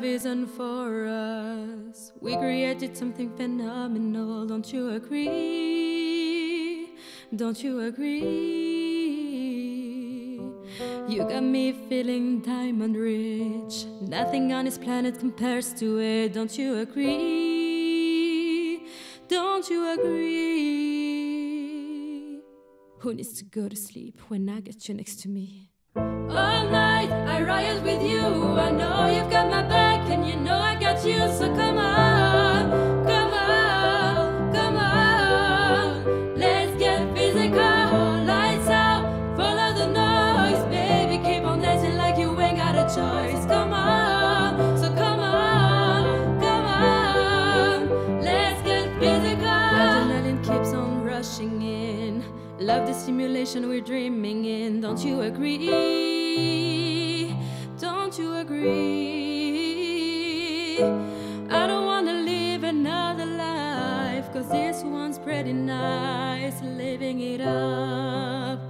reason for us. We created something phenomenal, don't you agree? Don't you agree? You got me feeling diamond rich. Nothing on this planet compares to it, don't you agree? Don't you agree? Who needs to go to sleep when I get you next to me? All night Love the simulation we're dreaming in. Don't you agree? Don't you agree? I don't wanna live another life, cause this one's pretty nice. Living it up.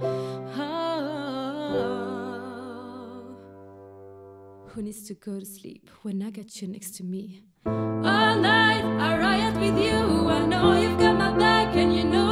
Who needs to go to sleep when I got you next to me? All night I riot with you. I know you've got my back, and you know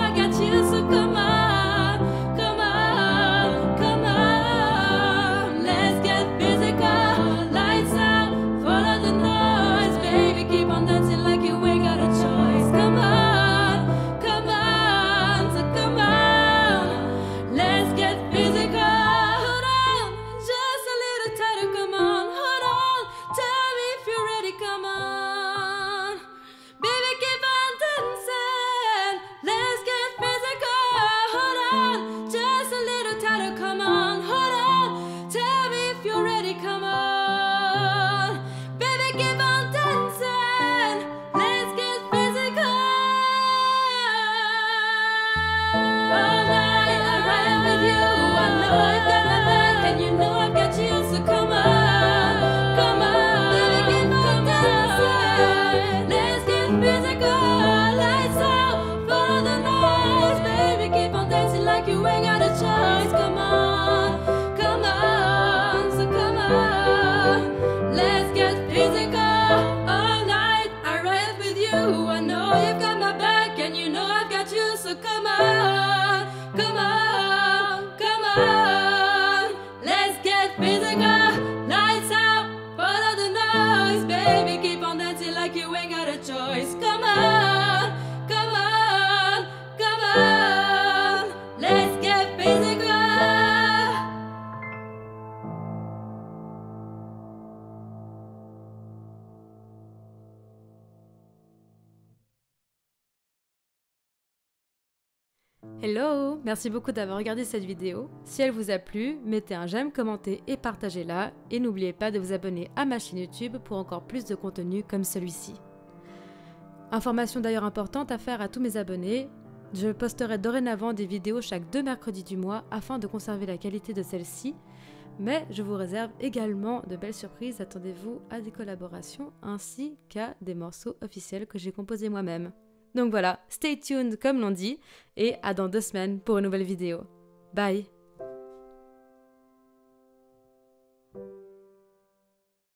you've got my back, and you know I've got you. So come on, come on, come on. Let's get physical. Lights out, follow the noise, baby. Keep on dancing like you ain't got a choice. Come on, Hello, merci beaucoup d'avoir regardé cette vidéo. Si elle vous a plu, mettez un j'aime, commentez et partagez-la. Et n'oubliez pas de vous abonner à ma chaîne YouTube pour encore plus de contenu comme celui-ci. Information d'ailleurs importante à faire à tous mes abonnés, je posterai dorénavant des vidéos chaque deux mercredis du mois afin de conserver la qualité de celle-ci. Mais je vous réserve également de belles surprises, attendez-vous à des collaborations ainsi qu'à des morceaux officiels que j'ai composés moi-même. Donc voilà, stay tuned comme l'on dit, et à dans deux semaines pour une nouvelle vidéo. Bye